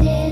it is.